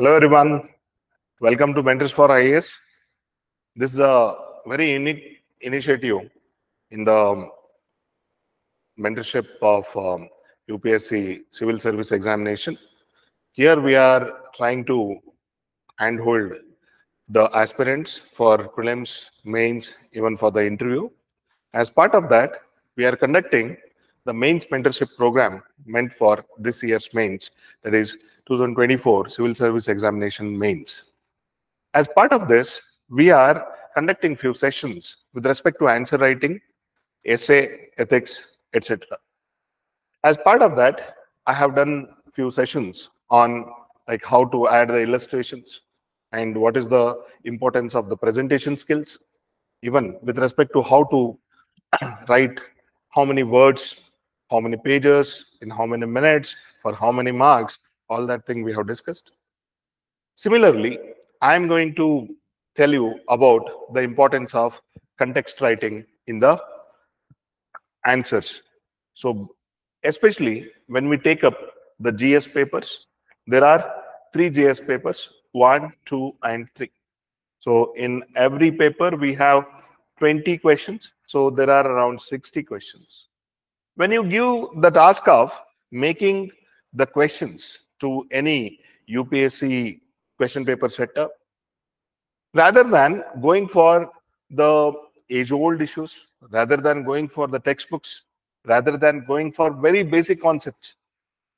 Hello, everyone. Welcome to Mentors for IAS. This is a very unique initiative in the mentorship of um, UPSC Civil Service Examination. Here we are trying to handhold the aspirants for prelims, mains, even for the interview. As part of that, we are conducting the mains mentorship program meant for this year's mains, that is 2024 Civil Service Examination mains. As part of this, we are conducting few sessions with respect to answer writing, essay, ethics, etc. As part of that, I have done few sessions on like how to add the illustrations and what is the importance of the presentation skills, even with respect to how to write how many words, how many pages, in how many minutes, for how many marks, all that thing we have discussed. Similarly, I am going to tell you about the importance of context writing in the answers. So especially when we take up the GS papers, there are three GS papers, one, two, and three. So in every paper, we have 20 questions. So there are around 60 questions. When you give the task of making the questions to any UPSC question paper setup, rather than going for the age-old issues, rather than going for the textbooks, rather than going for very basic concepts,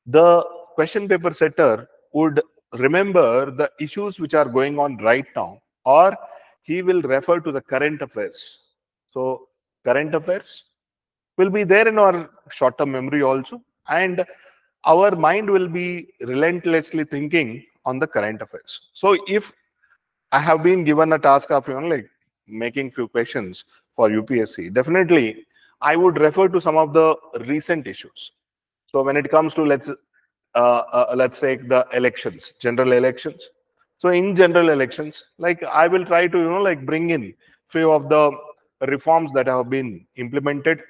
the question paper setter would remember the issues which are going on right now, or he will refer to the current affairs. So current affairs will be there in our short-term memory also, and our mind will be relentlessly thinking on the current affairs. So if I have been given a task of you know like making few questions for UPSC, definitely I would refer to some of the recent issues. So when it comes to let's uh, uh, let's take the elections, general elections. So in general elections, like I will try to you know like bring in few of the reforms that have been implemented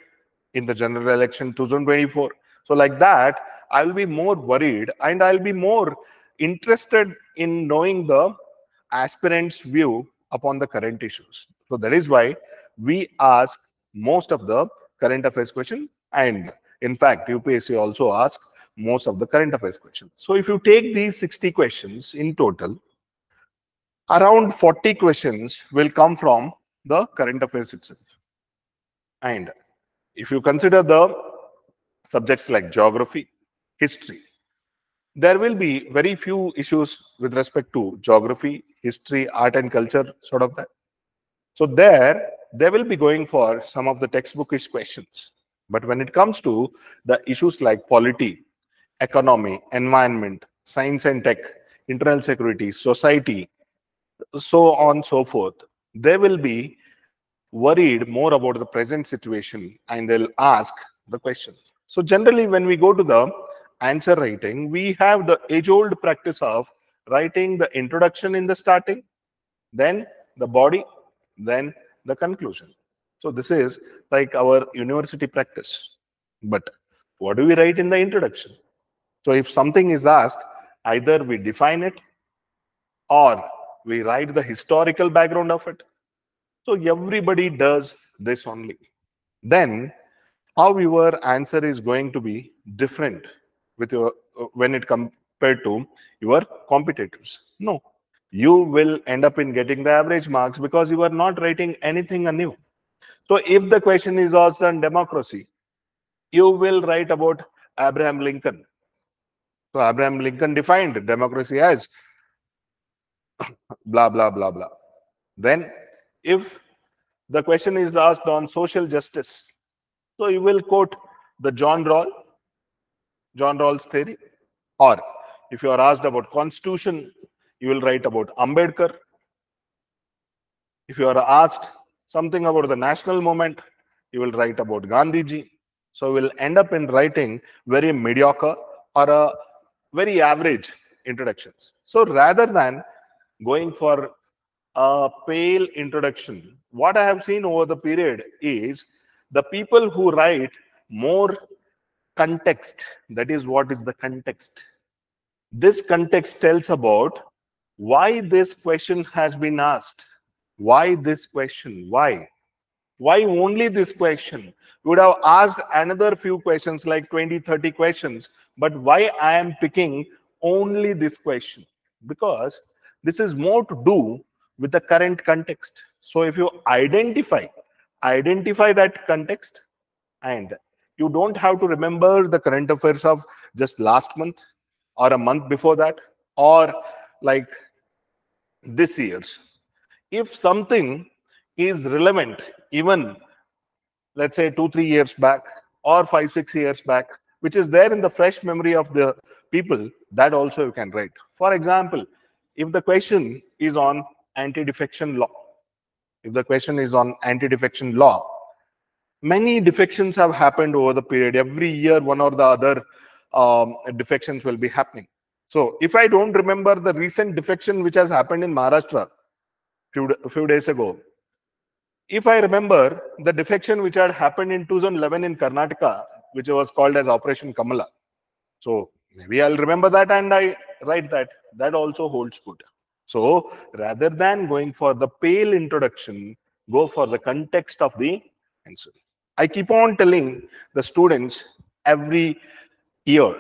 in the general election 2024. So like that, I will be more worried and I'll be more interested in knowing the aspirant's view upon the current issues. So that is why we ask most of the current affairs question and in fact UPSC also asks most of the current affairs questions. So if you take these 60 questions in total, around 40 questions will come from the current affairs itself. And if you consider the subjects like geography, history, there will be very few issues with respect to geography, history, art and culture, sort of that. So there, they will be going for some of the textbookish questions. But when it comes to the issues like polity, economy, environment, science and tech, internal security, society, so on so forth, they will be worried more about the present situation and they'll ask the question. So generally, when we go to the answer writing, we have the age-old practice of writing the introduction in the starting, then the body, then the conclusion. So this is like our university practice. But what do we write in the introduction? So if something is asked, either we define it or we write the historical background of it. So everybody does this only. Then how your answer is going to be different with your uh, when it compared to your competitors. No, you will end up in getting the average marks because you are not writing anything anew. So if the question is asked on democracy, you will write about Abraham Lincoln. So Abraham Lincoln defined democracy as blah, blah, blah, blah. Then if the question is asked on social justice, so you will quote the John Rawls, John Rawls theory. Or if you are asked about constitution, you will write about Ambedkar. If you are asked something about the national movement, you will write about Gandhiji. So will end up in writing very mediocre or a very average introductions. So rather than going for a pale introduction, what I have seen over the period is the people who write more context, that is what is the context. This context tells about why this question has been asked. Why this question? Why? Why only this question? You would have asked another few questions like 20, 30 questions. But why I am picking only this question? Because this is more to do with the current context. So if you identify, identify that context and you don't have to remember the current affairs of just last month or a month before that or like this year's. If something is relevant, even let's say two, three years back or five, six years back, which is there in the fresh memory of the people, that also you can write. For example, if the question is on anti-defection law, if the question is on anti-defection law, many defections have happened over the period. Every year, one or the other um, defections will be happening. So if I don't remember the recent defection which has happened in Maharashtra few, a few days ago, if I remember the defection which had happened in 2011 in Karnataka, which was called as Operation Kamala. So maybe I'll remember that and I write that. That also holds good. So rather than going for the pale introduction, go for the context of the answer. I keep on telling the students every year,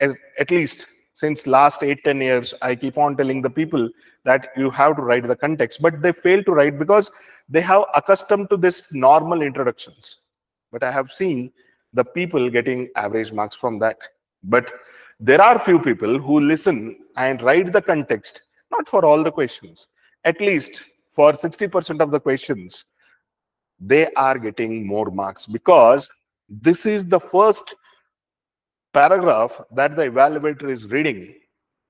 at least since last 8 10 years i keep on telling the people that you have to write the context but they fail to write because they have accustomed to this normal introductions but i have seen the people getting average marks from that but there are few people who listen and write the context not for all the questions. At least for 60% of the questions they are getting more marks because this is the first paragraph that the evaluator is reading.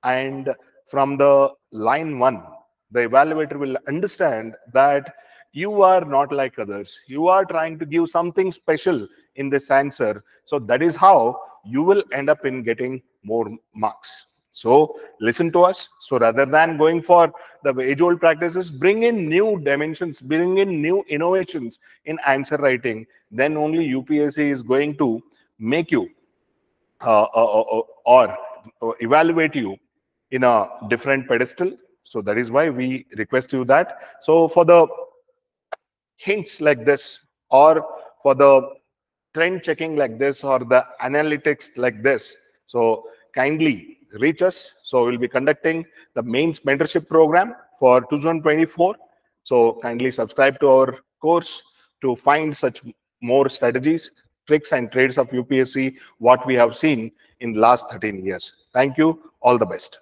And from the line one the evaluator will understand that you are not like others. You are trying to give something special in this answer. So that is how you will end up in getting more marks so listen to us so rather than going for the age old practices bring in new dimensions bring in new innovations in answer writing then only upsc is going to make you uh, uh, uh, or evaluate you in a different pedestal. So that is why we request you that. So for the hints like this or for the trend checking like this or the analytics like this, so kindly reach us. So we'll be conducting the mains mentorship program for 2024. So kindly subscribe to our course to find such more strategies tricks and trades of UPSC, what we have seen in last 13 years. Thank you. All the best.